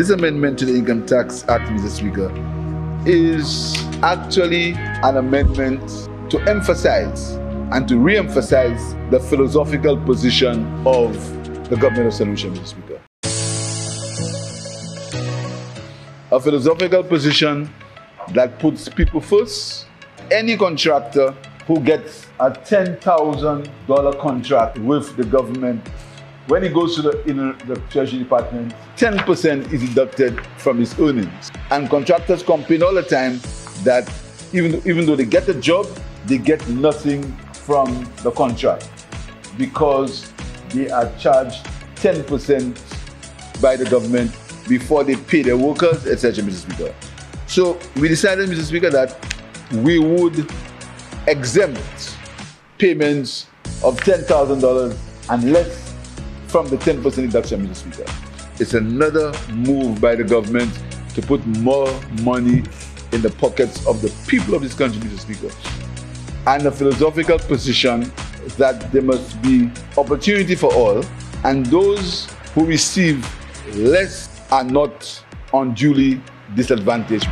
this amendment to the Income Tax Act, Mr. Speaker, is actually an amendment to emphasize and to re-emphasize the philosophical position of the government of St. Lucia, Mr. Speaker. A philosophical position that puts people first. Any contractor who gets a $10,000 contract with the government when he goes to the, in the Treasury Department, 10% is deducted from his earnings. And contractors complain all the time that even, even though they get the job, they get nothing from the contract because they are charged 10% by the government before they pay their workers, etc., Mr. Speaker. So we decided, Mr. Speaker, that we would exempt payments of $10,000 unless from the 10% deduction, Mr. Speaker. It's another move by the government to put more money in the pockets of the people of this country, Mr. Speaker. And a philosophical position that there must be opportunity for all, and those who receive less are not unduly disadvantaged.